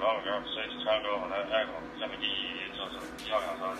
然后我就随时我来爱好下面第一个验一二三